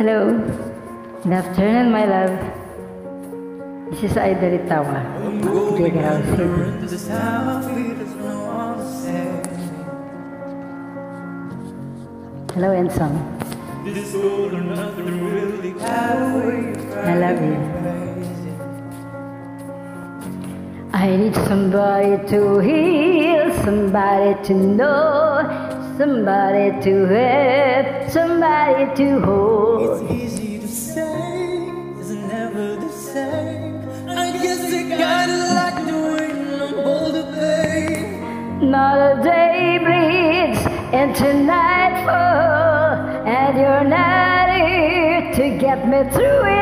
Hello. Good afternoon, my love. This is Aida Ritawa, Playground City. Hello, Ensom. I love you. I need somebody to heal, somebody to know, somebody to help, somebody to hold. It's easy to say, it's never the same. I guess I kinda like the way I'm older, babe. Not a day bleeds into nightfall, and you're not here to get me through it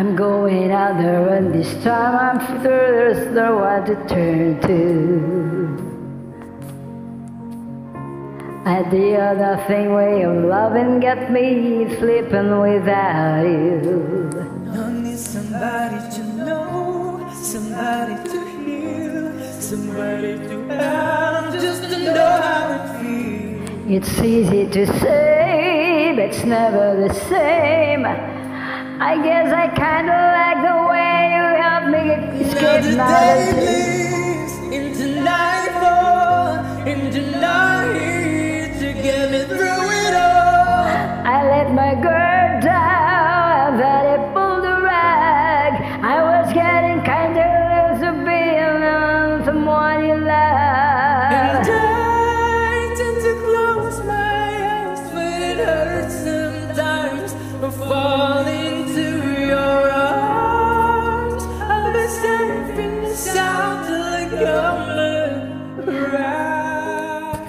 I'm going out there, and this time I'm through. There's no one to turn to. I the other thing way of loving get me sleeping without you. I need somebody to know, somebody to heal, somebody to have, just to know how it feels. It's easy to say, but it's never the same. I guess I kinda like the way you help me escape Another now. day into nightfall, into night oh,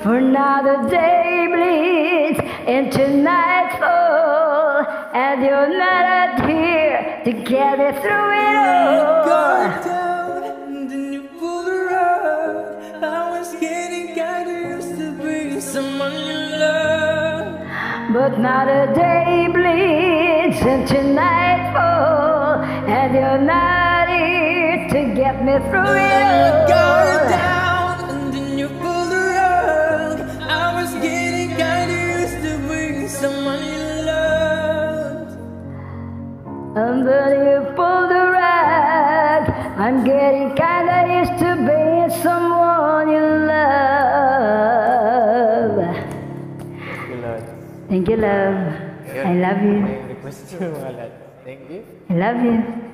For now the day bleeds into nightfall, and you're not here to get me through it all. Guard down, and then you pull the rug. I was getting kinda used to being someone you love. But now the day bleeds into nightfall, and you're not here to get me through it all. Then you pull the rag. I'm getting kinda used to being someone you love. Thank you, love. I love you. Request mo mga lahat. Thank you. I love you.